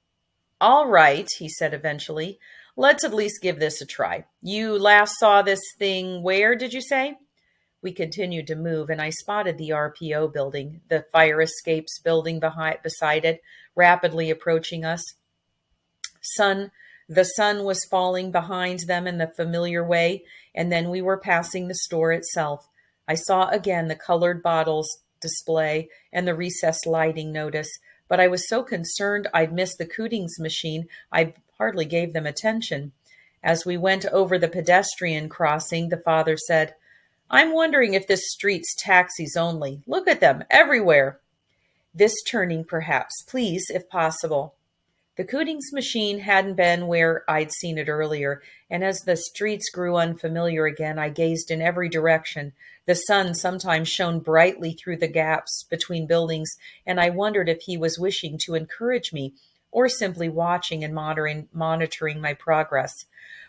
Speaker 1: All right, he said eventually. Let's at least give this a try. You last saw this thing where, did you say? We continued to move, and I spotted the RPO building, the fire escapes building behind, beside it, rapidly approaching us. Sun, the sun was falling behind them in the familiar way, and then we were passing the store itself. I saw again the colored bottles display and the recessed lighting notice, but I was so concerned I'd missed the Cootings machine, I hardly gave them attention. As we went over the pedestrian crossing, the father said, I'm wondering if this street's taxis only. Look at them everywhere. This turning, perhaps. Please, if possible. The Cootings machine hadn't been where I'd seen it earlier, and as the streets grew unfamiliar again, I gazed in every direction. The sun sometimes shone brightly through the gaps between buildings, and I wondered if he was wishing to encourage me or simply watching and monitoring my progress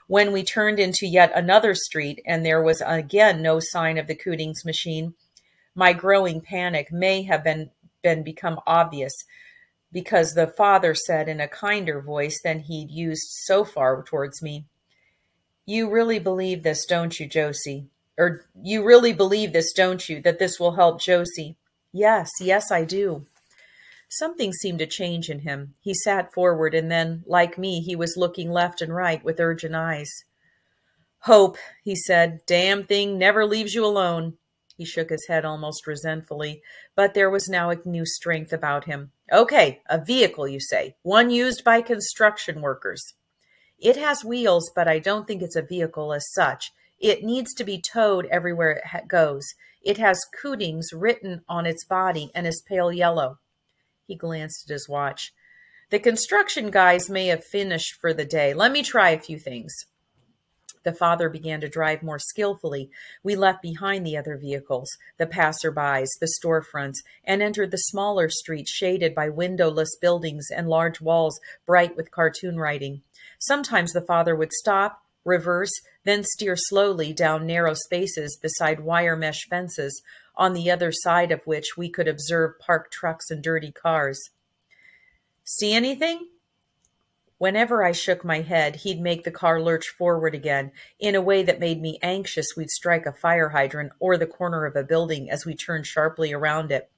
Speaker 1: when we turned into yet another street and there was again no sign of the Cootings machine, my growing panic may have been, been become obvious because the father said in a kinder voice than he'd used so far towards me, You really believe this, don't you, Josie? Or you really believe this, don't you, that this will help Josie? Yes, yes, I do. Something seemed to change in him. He sat forward, and then, like me, he was looking left and right with urgent eyes. Hope, he said, damn thing never leaves you alone. He shook his head almost resentfully, but there was now a new strength about him. Okay, a vehicle, you say, one used by construction workers. It has wheels, but I don't think it's a vehicle as such. It needs to be towed everywhere it goes. It has Cootings written on its body and is pale yellow. He glanced at his watch. The construction guys may have finished for the day. Let me try a few things. The father began to drive more skillfully. We left behind the other vehicles, the passerbys, the storefronts, and entered the smaller streets shaded by windowless buildings and large walls bright with cartoon writing. Sometimes the father would stop, reverse, then steer slowly down narrow spaces beside wire mesh fences, on the other side of which we could observe parked trucks and dirty cars. See anything? Whenever I shook my head, he'd make the car lurch forward again in a way that made me anxious we'd strike a fire hydrant or the corner of a building as we turned sharply around it.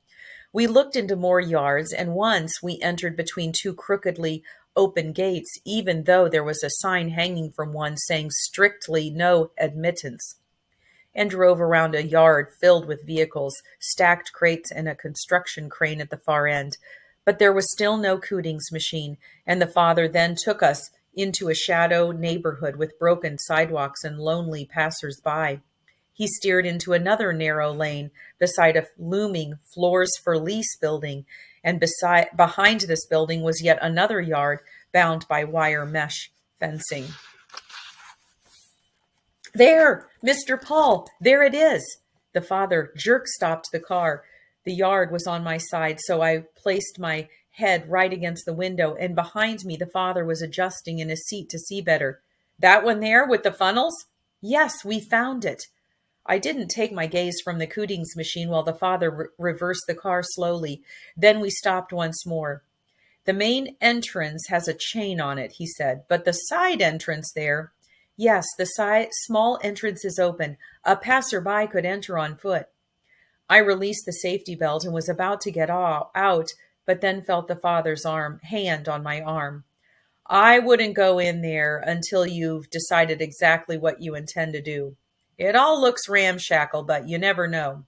Speaker 1: We looked into more yards, and once we entered between two crookedly open gates, even though there was a sign hanging from one saying strictly no admittance, and drove around a yard filled with vehicles, stacked crates, and a construction crane at the far end. But there was still no Cootings machine, and the father then took us into a shadow neighborhood with broken sidewalks and lonely passers-by. He steered into another narrow lane beside a looming floors for lease building, and beside behind this building was yet another yard bound by wire mesh fencing. There, Mr. Paul, there it is. The father jerk stopped the car. The yard was on my side, so I placed my head right against the window, and behind me the father was adjusting in his seat to see better. That one there with the funnels? Yes, we found it. I didn't take my gaze from the Cootings machine while the father re reversed the car slowly. Then we stopped once more. The main entrance has a chain on it, he said, but the side entrance there, yes, the side small entrance is open. A passerby could enter on foot. I released the safety belt and was about to get out, but then felt the father's arm, hand on my arm. I wouldn't go in there until you've decided exactly what you intend to do. It all looks ramshackle, but you never know.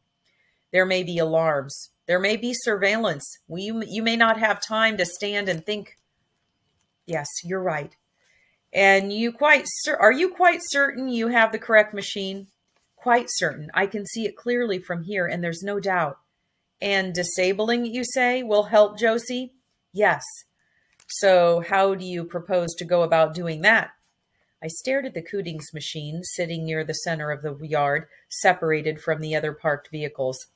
Speaker 1: There may be alarms. There may be surveillance. We, you may not have time to stand and think. Yes, you're right. And you quite are you quite certain you have the correct machine? Quite certain. I can see it clearly from here, and there's no doubt. And disabling, you say, will help Josie? Yes. So how do you propose to go about doing that? I stared at the Cootings machine sitting near the center of the yard, separated from the other parked vehicles.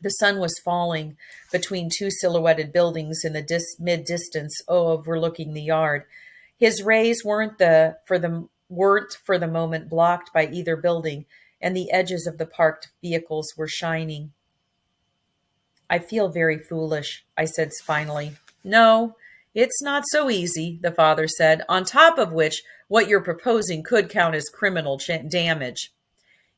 Speaker 1: The sun was falling between two silhouetted buildings in the dis mid-distance overlooking the yard. His rays weren't the for the weren't for the moment blocked by either building, and the edges of the parked vehicles were shining. I feel very foolish, I said finally. No, it's not so easy, the father said, on top of which what you're proposing could count as criminal damage.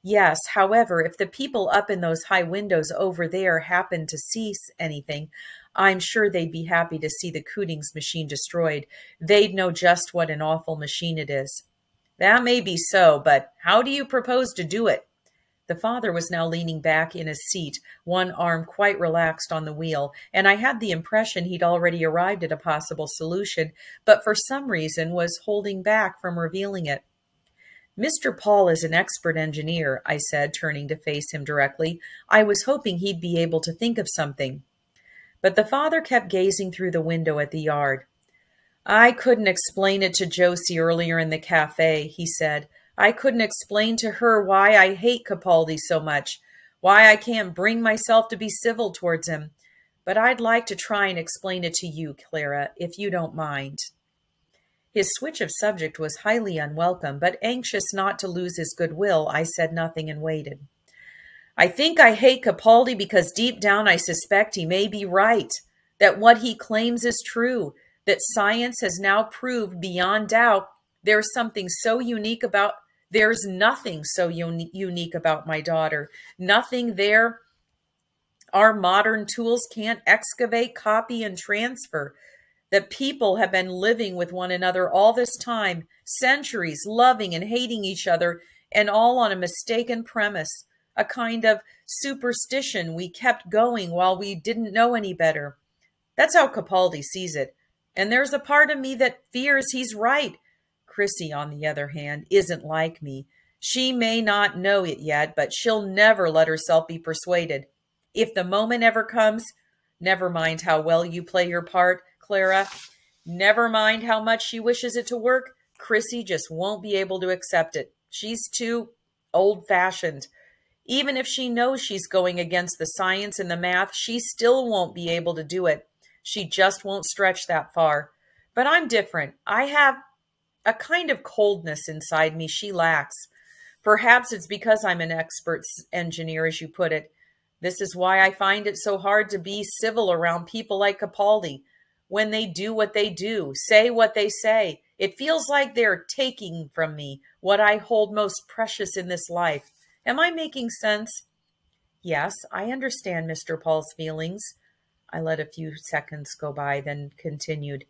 Speaker 1: Yes, however, if the people up in those high windows over there happen to see anything, I'm sure they'd be happy to see the Cootings machine destroyed. They'd know just what an awful machine it is. That may be so, but how do you propose to do it? The father was now leaning back in his seat, one arm quite relaxed on the wheel, and I had the impression he'd already arrived at a possible solution, but for some reason was holding back from revealing it. Mr. Paul is an expert engineer, I said, turning to face him directly. I was hoping he'd be able to think of something. But the father kept gazing through the window at the yard. I couldn't explain it to Josie earlier in the cafe, he said. I couldn't explain to her why I hate Capaldi so much, why I can't bring myself to be civil towards him. But I'd like to try and explain it to you, Klara, if you don't mind. His switch of subject was highly unwelcome, but anxious not to lose his goodwill, I said nothing and waited. I think I hate Capaldi because deep down I suspect he may be right, that what he claims is true, that science has now proved beyond doubt there's something so unique about there's nothing so un unique about my daughter. Nothing there. Our modern tools can't excavate copy and transfer. That people have been living with one another all this time centuries loving and hating each other and all on a mistaken premise a kind of superstition we kept going while we didn't know any better. That's how capaldi sees it. And there's a part of me that fears he's right. Chrissy, on the other hand, isn't like me. She may not know it yet, but she'll never let herself be persuaded. If the moment ever comes, never mind how well you play your part, Klara. Never mind how much she wishes it to work. Chrissy just won't be able to accept it. She's too old fashioned. Even if she knows she's going against the science and the math, she still won't be able to do it. She just won't stretch that far. But I'm different. I have a kind of coldness inside me she lacks. Perhaps it's because I'm an expert engineer, as you put it. This is why I find it so hard to be civil around people like Capaldi. When they do what they do, say what they say, it feels like they're taking from me what I hold most precious in this life. Am I making sense? Yes, I understand Mr. Paul's feelings. I let a few seconds go by, then continued.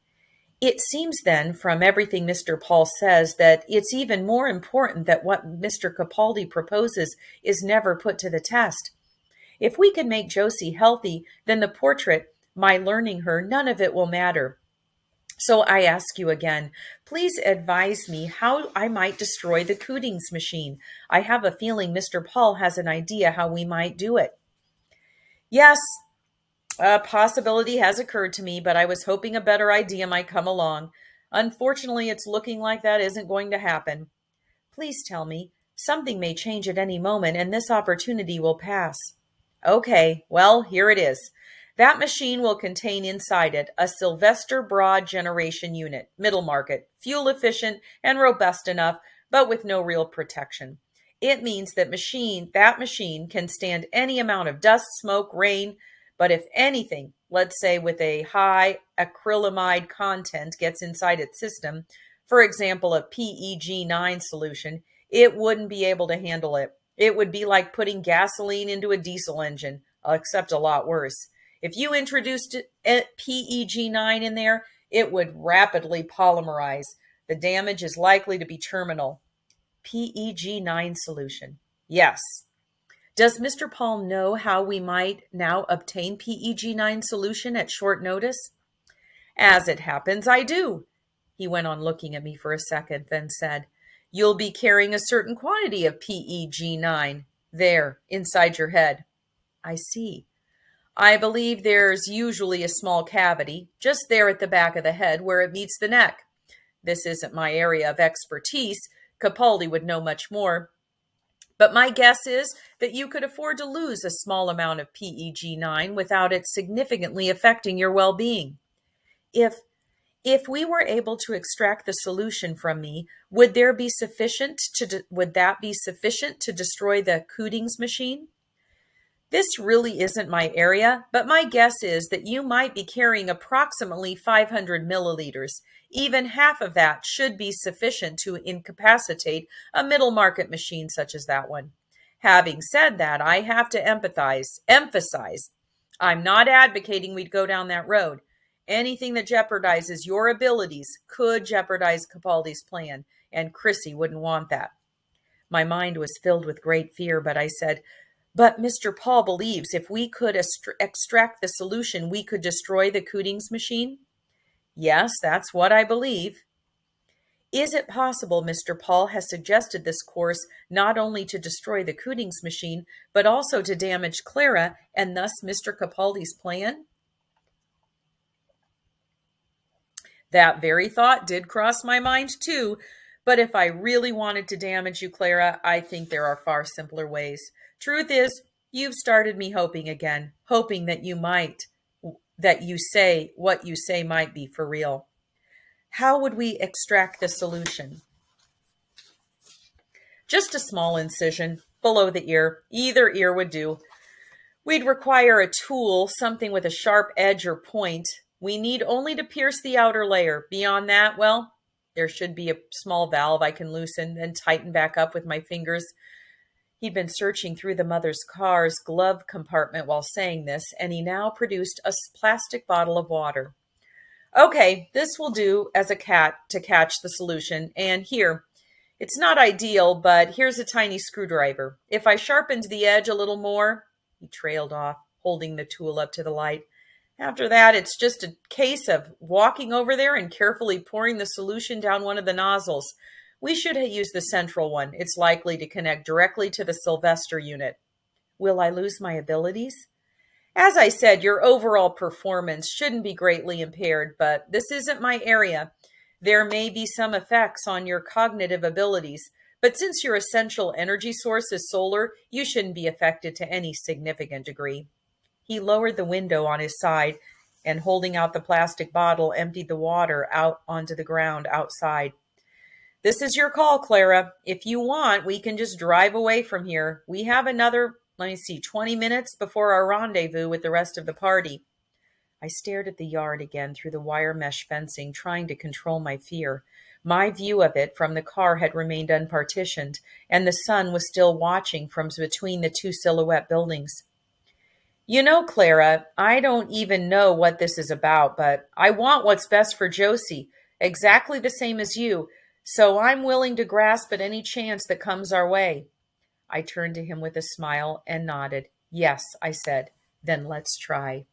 Speaker 1: It seems then, from everything Mr. Paul says, that it's even more important that what Mr. Capaldi proposes is never put to the test. If we can make Josie healthy, then the portrait, my learning her, none of it will matter. So I ask you again, please advise me how I might destroy the Cootings machine. I have a feeling Mr. Paul has an idea how we might do it. Yes, a possibility has occurred to me, but I was hoping a better idea might come along. Unfortunately, it's looking like that isn't going to happen. Please tell me. Something may change at any moment, and this opportunity will pass. Okay, well, here it is. That machine will contain inside it a Sylvester Broad generation unit, middle market, fuel efficient and robust enough, but with no real protection. It means that machine that machine can stand any amount of dust, smoke, rain, but if anything, let's say with a high acrylamide content gets inside its system, for example, a PEG9 solution, it wouldn't be able to handle it. It would be like putting gasoline into a diesel engine, except a lot worse. If you introduced PEG9 in there, it would rapidly polymerize. The damage is likely to be terminal. PEG9 solution. Yes. Does Mr. Paul know how we might now obtain PEG9 solution at short notice? As it happens, I do. He went on looking at me for a second, then said, You'll be carrying a certain quantity of PEG9 there inside your head. I see. I believe there's usually a small cavity just there at the back of the head where it meets the neck. This isn't my area of expertise. Capaldi would know much more. But my guess is that you could afford to lose a small amount of PEG9 without it significantly affecting your well-being. If if we were able to extract the solution from me, would there be sufficient to would that be sufficient to destroy the Cootings machine? This really isn't my area, but my guess is that you might be carrying approximately 500 milliliters. Even half of that should be sufficient to incapacitate a middle market machine such as that one. Having said that, I have to empathize, emphasize. I'm not advocating we'd go down that road. Anything that jeopardizes your abilities could jeopardize Capaldi's plan, and Chrissy wouldn't want that. My mind was filled with great fear, but I said, but Mr. Paul believes if we could extract the solution, we could destroy the Cootings machine? Yes, that's what I believe. Is it possible Mr. Paul has suggested this course not only to destroy the Cootings machine, but also to damage Klara and thus Mr. Capaldi's plan? That very thought did cross my mind too, but if I really wanted to damage you, Klara, I think there are far simpler ways. Truth is, you've started me hoping again, hoping that you might, that you say what you say might be for real. How would we extract the solution? Just a small incision below the ear. Either ear would do. We'd require a tool, something with a sharp edge or point. We need only to pierce the outer layer. Beyond that, well, there should be a small valve I can loosen and tighten back up with my fingers. He'd been searching through the mother's car's glove compartment while saying this, and he now produced a plastic bottle of water. Okay, this will do as a cat to catch the solution, and here, it's not ideal, but here's a tiny screwdriver. If I sharpened the edge a little more, he trailed off, holding the tool up to the light. After that, it's just a case of walking over there and carefully pouring the solution down one of the nozzles. We should use the central one. It's likely to connect directly to the Sylvester unit. Will I lose my abilities? As I said, your overall performance shouldn't be greatly impaired, but this isn't my area. There may be some effects on your cognitive abilities, but since your essential energy source is solar, you shouldn't be affected to any significant degree. He lowered the window on his side and, holding out the plastic bottle, emptied the water out onto the ground outside. This is your call, Klara. If you want, we can just drive away from here. We have another, let me see, 20 minutes before our rendezvous with the rest of the party. I stared at the yard again through the wire mesh fencing, trying to control my fear. My view of it from the car had remained unpartitioned, and the sun was still watching from between the two silhouette buildings. You know, Klara, I don't even know what this is about, but I want what's best for Josie, exactly the same as you, so I'm willing to grasp at any chance that comes our way. I turned to him with a smile and nodded. Yes, I said. Then let's try.